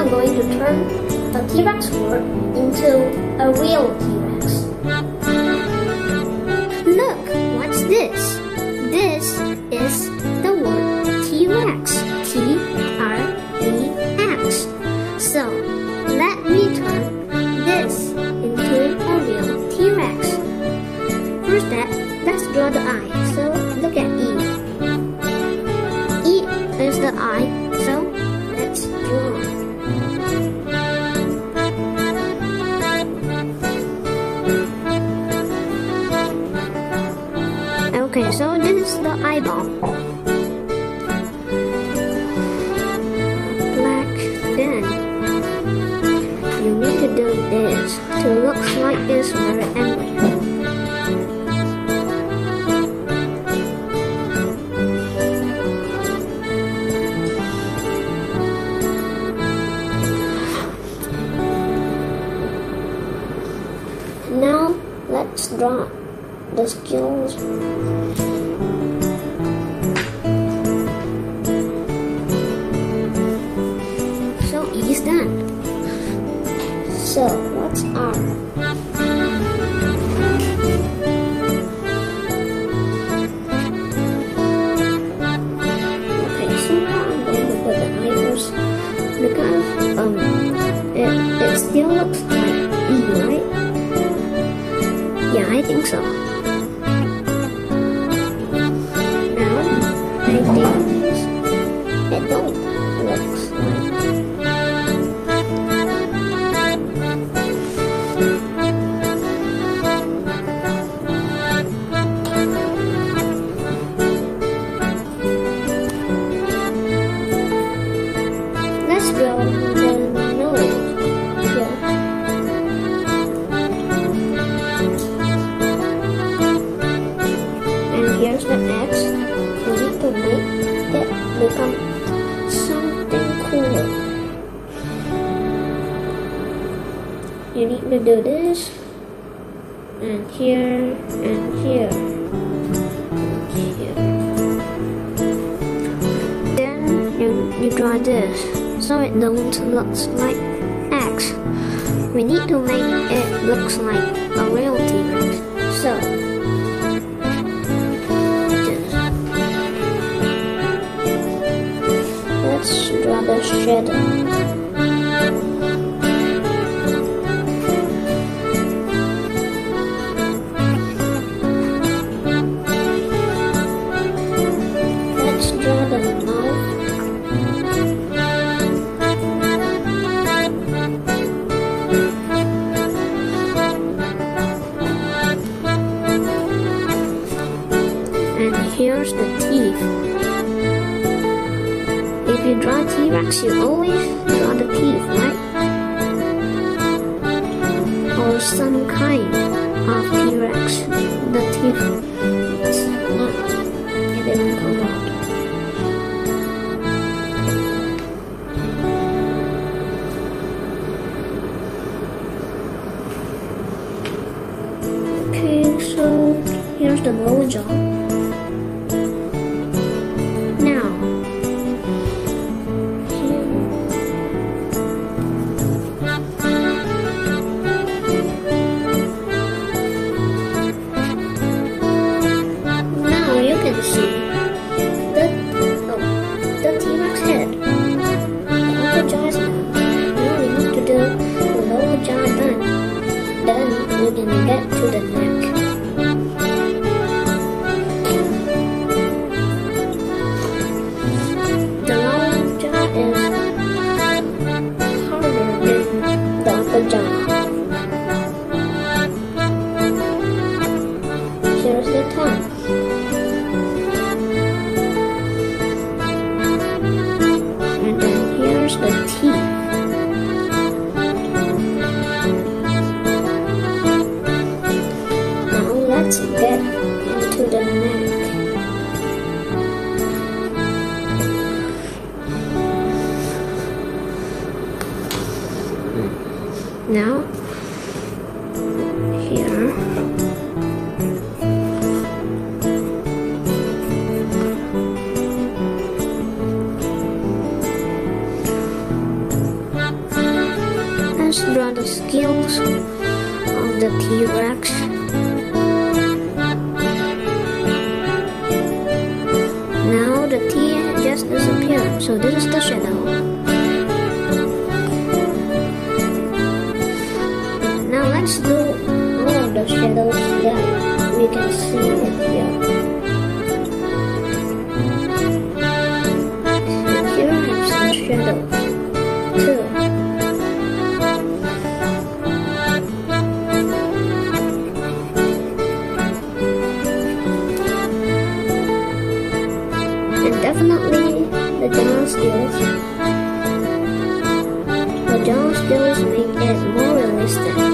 I'm going to turn a T-Rex sword into a real T-Rex. Look, what's this? This is the word T-Rex. T-R-E-X. So, let me turn this into a real T-Rex. First step, let's draw the eye. So, look at E. E is the eye like this where it ended. Now let's draw the skills here, and here. here. Then you, you draw this, so it don't looks like X. We need to make it looks like a real T-Rex. So, let's draw the shadow. Of the T-Rex. Now the T just disappeared, so this is the shadow. Now let's do one of the shadows that we can see. Here the John skills. The John skills make it more realistic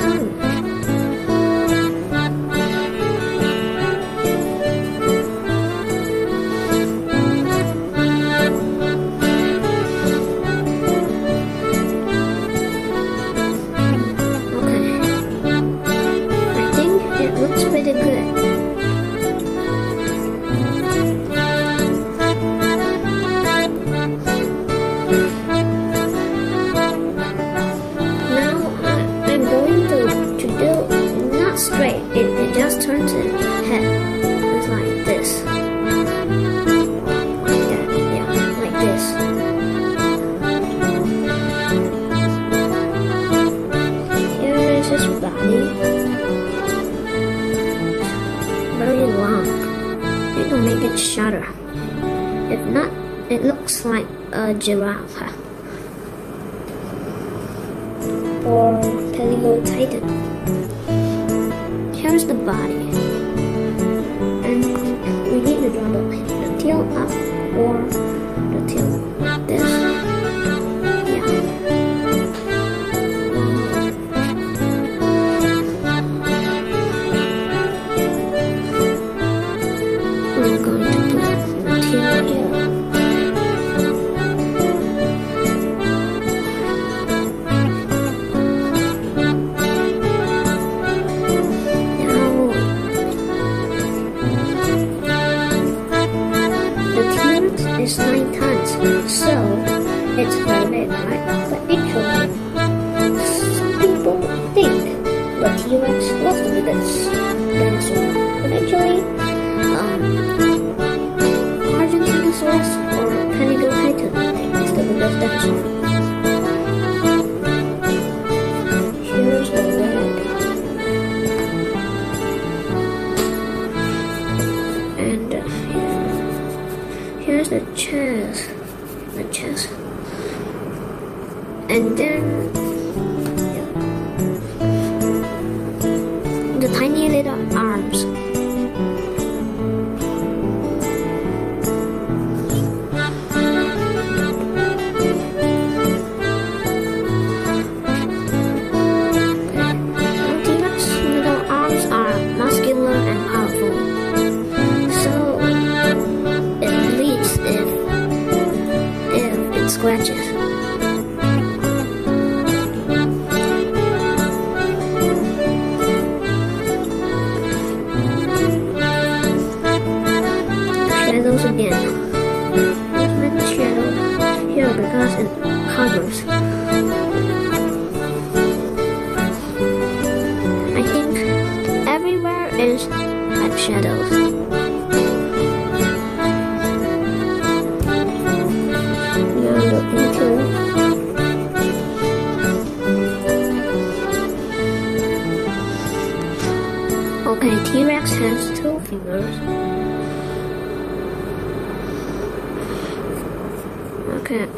make giraffe. Or Titan. Here's the body. And we need to draw the tail up or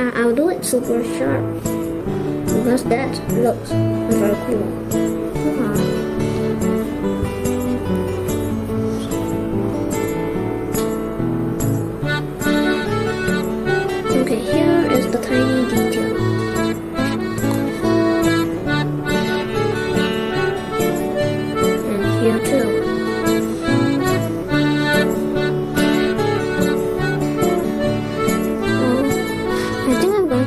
Okay, I will do it super sharp because that looks very cool. Okay, here is the tiny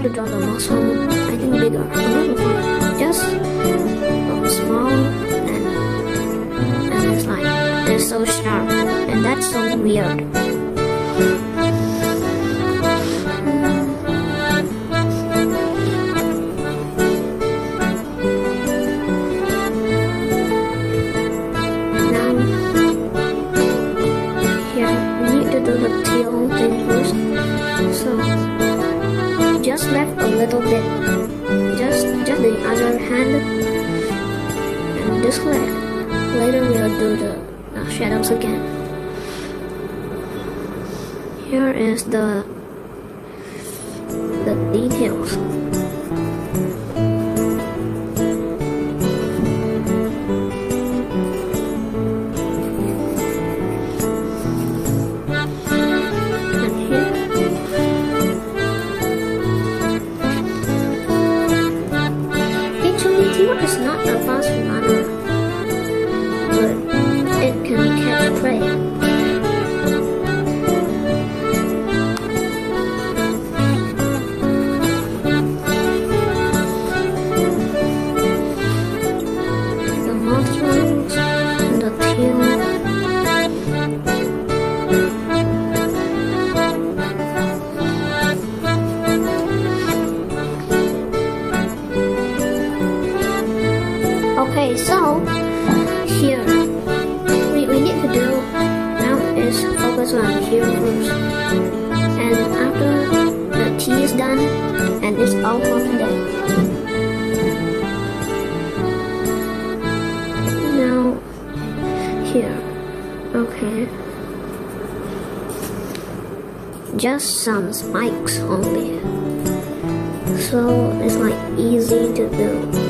to draw the muscle, making bigger, a little just um, small and, and it's like they're so sharp and that's so weird. Now, here we need to do the thing first. So just left a little bit, just just the other hand, and this leg. Later we'll do the uh, shadows again. Here is the the Just some spikes on only. So it's like easy to do.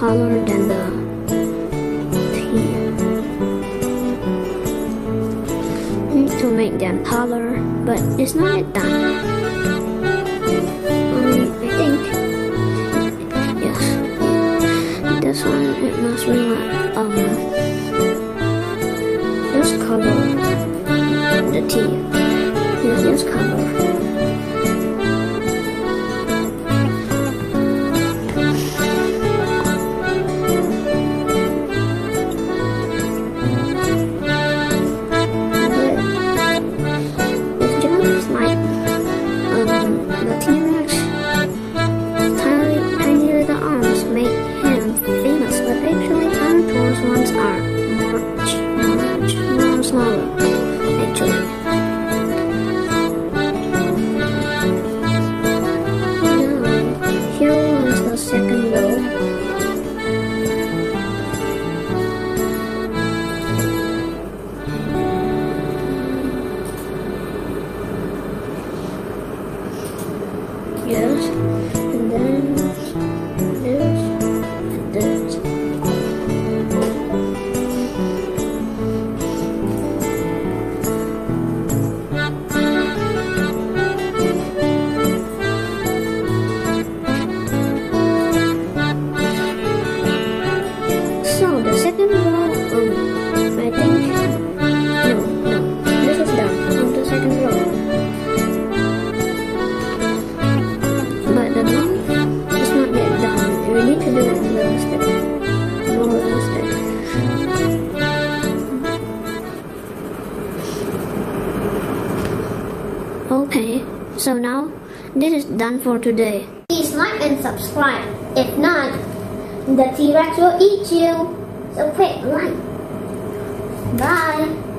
Taller than the T. Need to make them taller, but it's not yet Yes, so now this is done for today. Please like and subscribe. If not, the T-Rex will eat you. So quick, like. Bye.